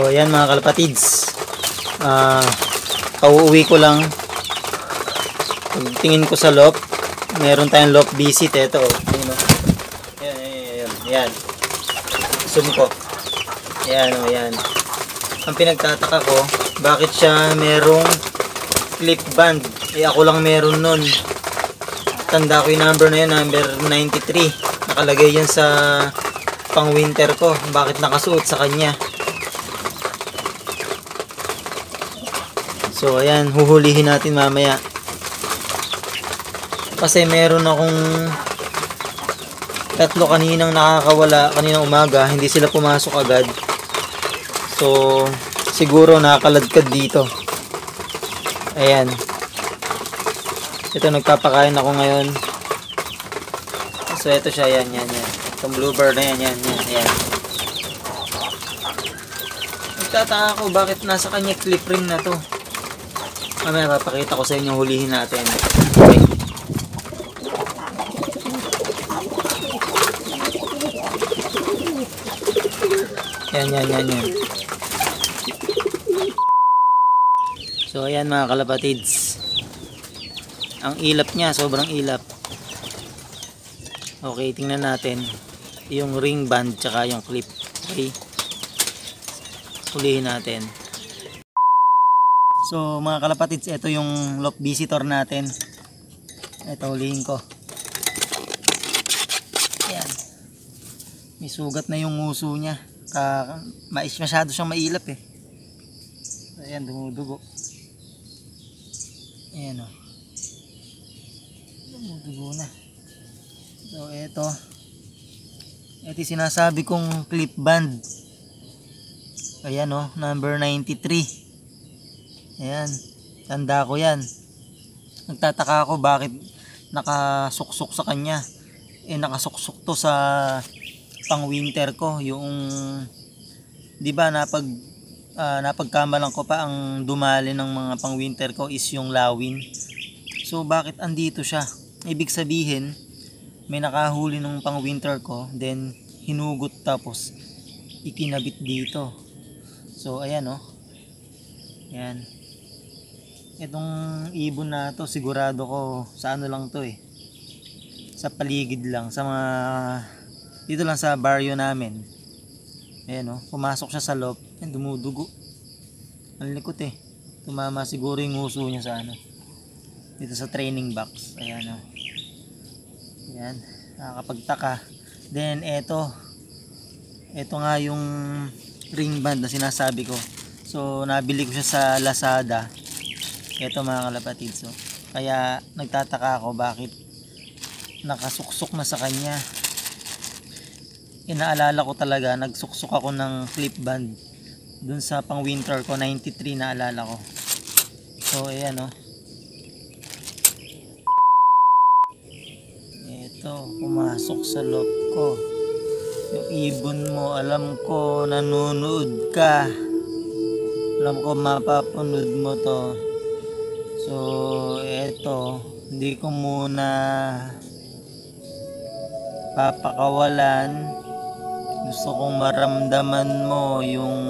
So ayan mga kalapatids. Ah, pauuwi ko lang. Tingin ko sa lop. Meron tayong lop visit ito. Oh. Ayun, oh. Ayan, ayan, ayan. Zoom ko. Ayan, oh, ayan. Ang pinagtataka ko, bakit siya merong clip band? Eh ako lang meron nun. Tanda ko yung number na yun, number 93. Nakalagay yan sa pang winter ko. Bakit nakasuot sa kanya? So ayan, huhulihin natin mamaya. Kasi meron akong tatlo kaninang nakakawala kaninang umaga, hindi sila pumasok agad. So siguro nakakaladkad dito. Ayan. Ito nagpapakain ako ngayon. So ito siya, yan, yan, yan. Itong bluebird na yan, yan, yan, yan. Nagtataka ako bakit nasa kanya clip ring na to. Mamaya papakita ko sa inyo hulihin natin. Okay. Yan, yan, yan, yan. So ayan mga kalapatids. Ang ilap niya, sobrang ilap. Okay, tingnan natin yung ring band tsaka yung clip. Okay. Hulihin natin. So mga kalapatids, ito yung lock visitor natin. Ito hulihin ko. Ayan. May sugat na yung nguso niya. Ka mais masyado siyang mailap eh. Ayan, dumudugo. Ayan o. Oh. Dumudugo na. So ito. Ito sinasabi kong clip band. Ayan o, oh, number 93. Ayan, tanda ko yan. Nagtataka ako bakit nakasuksok sa kanya. Eh nakasuksok to sa pang winter ko yung 'di ba napag uh, napagkamalan ko pa ang dumali ng mga pang winter ko is yung lawin. So bakit andito siya? Ibig sabihin may nakahuli ng pang winter ko then hinugot tapos ikinabit dito. So ayan oh. Yan. Itong ibon na to sigurado ko sa ano lang to eh. Sa paligid lang sa mga dito lang sa barrio namin. Ayan o, oh, pumasok siya sa loob ayan, dumudugo. Ang eh tumama siguro yung uso niya sa ano dito sa training box. Ayan o oh. ayan, nakakapagtaka. Then eto eto nga yung ring band na sinasabi ko. So nabili ko siya sa Lazada eto mga kalapatid so kaya nagtataka ako bakit nakasuksok na sa kanya. Inaalala ko talaga nagsuksok ako ng clip band dun sa pang winter ko 93 na alala ko. So ayan o oh. ito pumasok sa loob ko. Yung ibon mo alam ko nanonood ka. Alam ko mapapanood mo to so eto hindi ko muna papakawalan. Gusto kong maramdaman mo yung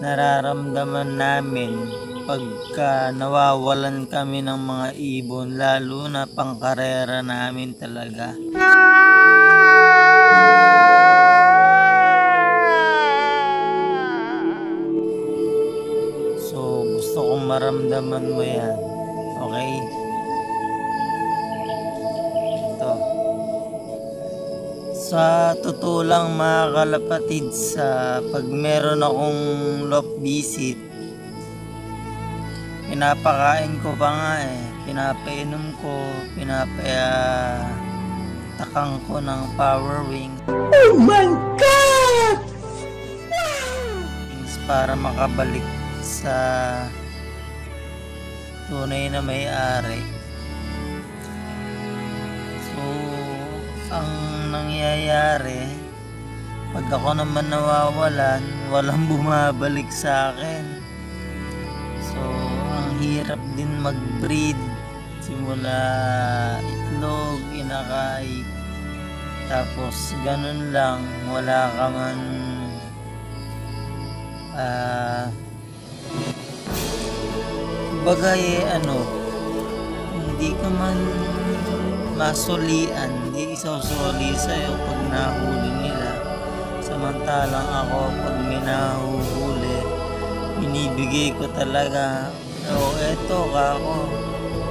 nararamdaman namin pagka nawawalan kami ng mga ibon lalo na pangkarera namin talaga maramdaman mo yan. Okay? Sa totoo lang mga kalapatid sa pag meron akong lock visit pinapakain ko pa nga eh. Pinapainom ko pinapaya takang ko ng power wing oh my god! Para makabalik sa tunay na may-ari so ang nangyayari pag ako naman nawawalan walang bumabalik sa akin so ang hirap din mag breed simula itlog inakay Tapos, ganun lang. Wala ka man... Ah... bagay, ano... Hindi ka man masulian. Hindi isusuli sa'yo pag nahuli nila. Samantalang ako, pag may nahuhuli, binibigay ko talaga. O, eto ka ako.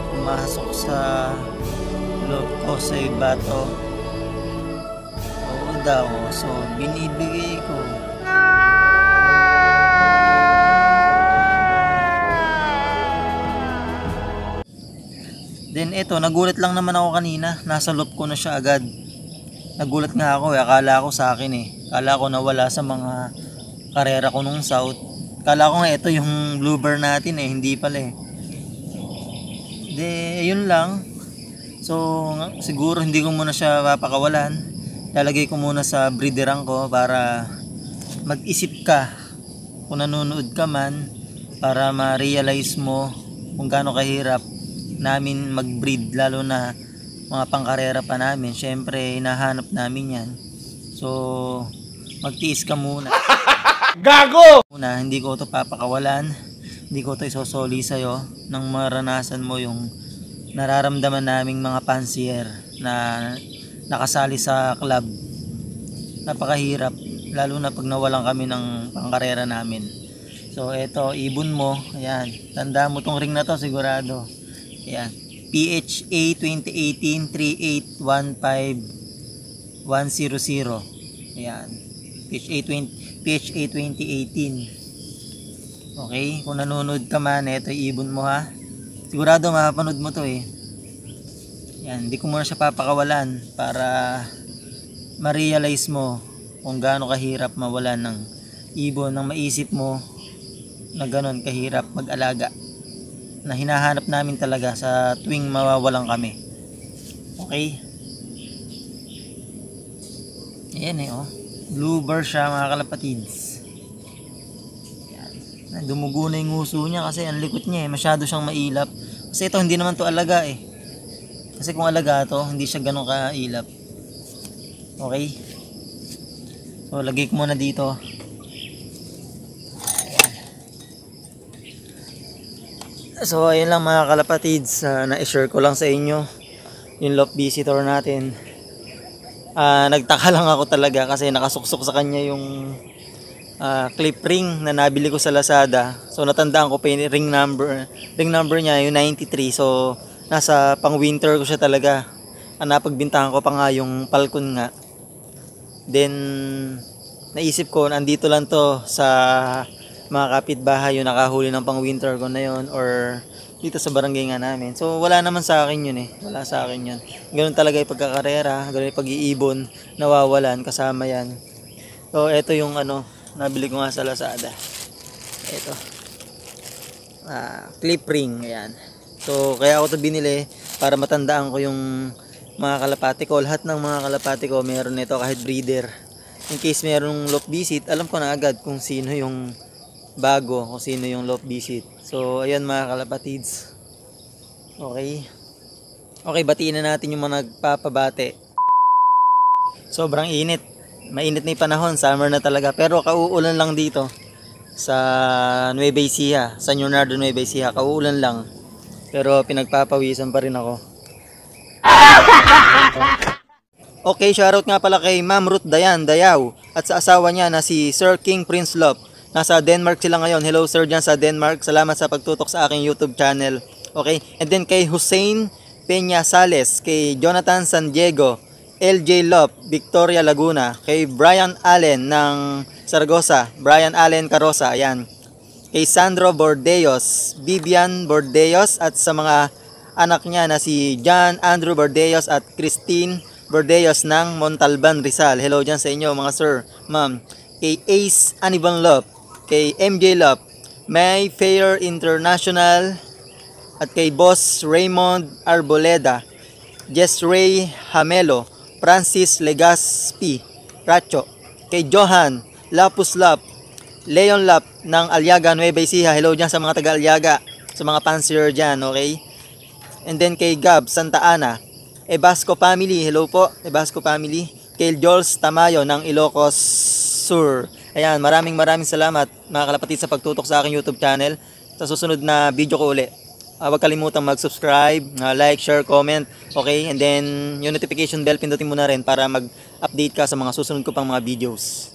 Pumasok sa loob ko sa iba to. Oo daw. So, binibigay ko. Then ito, nagulat lang naman ako kanina. Nasa loob ko na siya agad. Nagulat nga ako eh. Akala ko sa akin eh. Akala ko nawala sa mga karera ko nung south. Akala ko nga ito yung bluebird natin eh. Hindi pala eh. De, yun lang. So, siguro hindi ko muna siya papakawalan. Lalagay ko muna sa breederang ko para mag-isip ka kung nanonood ka man para ma-realize mo kung gaano kahirap namin mag-breed lalo na mga pangkarera pa namin. Syempre, hinahanap namin yan. So, magtiis ka muna. Gago! Una, hindi ko to papakawalan. Hindi ko to isosoli sa'yo nang maranasan mo yung nararamdaman naming mga pansier na nakasali sa club. Napakahirap, lalo na pag nawalan kami ng pangkarera namin. So, eto, ibon mo. Ayan, tanda mo tong ring na to sigurado. Ayan, PHA 2018 3815 100. Ayan. PHA 20 PHA 2018. Okay, kung nanonood ka man, ito ibon mo ha. Sigurado mapapanood mo to eh. Yan, hindi ko muna siya papakawalan para ma-realize mo kung gaano kahirap mawalan ng ibon nang maisip mo na ganon kahirap mag-alaga na hinahanap namin talaga sa tuwing mawawalan kami. Okay? Ayan eh, oh. Bluebird siya mga kalapatids. Ayan. Dumugo na yung nguso niya kasi ang likot niya eh. Masyado siyang mailap. Kasi ito hindi naman to alaga eh. Kasi kung alaga to, hindi siya ganun kailap. Okay? So, lagay ko muna dito. So, ayun lang mga kalapatids. Uh, na-share ko lang sa inyo yung love visitor natin. Ah, nagtaka lang ako talaga kasi nakasuksok sa kanya yung ah, clip ring na nabili ko sa Lazada. So natandaan ko pa yung ring number. Ring number niya yung 93. So nasa pang winter ko siya talaga. Ah, napagbintahan ko pa nga yung Falcon nga. Then naisip ko nandito lang to sa mga kapitbahay yung nakahuli ng pang winter ko na yon or dito sa barangay nga namin. So wala naman sa akin yun eh. Wala sa akin yun. Ganun talaga yung pagkakarera, ganun yung pag-iibon, nawawalan, kasama yan. So ito yung ano, nabili ko nga sa Lazada. Ito. Ah, clip ring, ayan. So kaya ako to binili para matandaan ko yung mga kalapati ko. Lahat ng mga kalapati ko meron nito kahit breeder. In case merong loft visit, alam ko na agad kung sino yung bago, kung sino yung loft visit. So, ayan mga kalapatids. Okay. Okay, batiin na natin yung mga nagpapabate. Sobrang init. Mainit na yung panahon, summer na talaga. Pero kauulan lang dito sa Nueva Ecija, sa Leonardo Nueva Ecija. Kauulan lang. Pero pinagpapawisan pa rin ako. Okay, shoutout nga pala kay Ma'am Ruth Dayan Dayaw at sa asawa niya na si Sir King Prince Love. Nasa Denmark sila ngayon. Hello sir dyan sa Denmark. Salamat sa pagtutok sa aking YouTube channel. Okay? And then kay Hussein Peña Sales, kay Jonathan San Diego, LJ Lop, Victoria Laguna, kay Brian Allen ng Saragossa, Brian Allen Carosa, ayan. Kay Sandro Bordeos, Vivian Bordeos at sa mga anak niya na si John Andrew Bordeos at Christine Bordeos ng Montalban, Rizal. Hello dyan sa inyo mga sir, ma'am. Kay Ace Aniban Lop, kay MJ Lop, May Fair International, at kay Boss Raymond Arboleda, Jess Ray Hamelo, Francis Legaspi, Racho, kay Johan Lapus Lap, Leon Lap ng Aliaga, Nueva Ecija. Hello dyan sa mga taga Aliaga, sa mga pansier dyan, okay? And then kay Gab Santa Ana, Ebasco family, hello po, Ebasco family. kay Jules Tamayo ng Ilocos Sur. Ayan, maraming maraming salamat mga kalapatid sa pagtutok sa aking YouTube channel. Sa susunod na video ko uli. Ah, huwag kalimutang mag-subscribe, ah, like, share, comment. Okay? And then, yung notification bell, pindutin mo na rin para mag-update ka sa mga susunod ko pang mga videos.